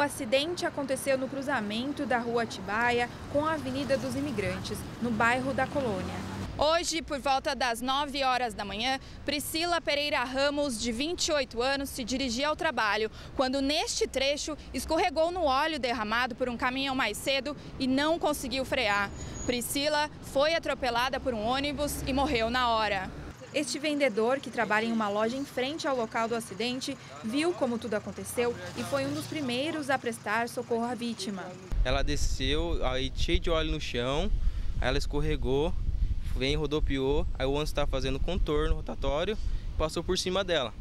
acidente aconteceu no cruzamento da Rua Atibaia com a Avenida dos Imigrantes, no bairro da Colônia. Hoje, por volta das 9 horas da manhã, Priscila Pereira Ramos, de 28 anos, se dirigia ao trabalho, quando neste trecho escorregou no óleo derramado por um caminhão mais cedo e não conseguiu frear. Priscila foi atropelada por um ônibus e morreu na hora. Este vendedor, que trabalha em uma loja em frente ao local do acidente, viu como tudo aconteceu e foi um dos primeiros a prestar socorro à vítima. Ela desceu, aí cheio de óleo no chão, ela escorregou, vem, rodopiou, aí o ônibus está fazendo contorno rotatório, passou por cima dela.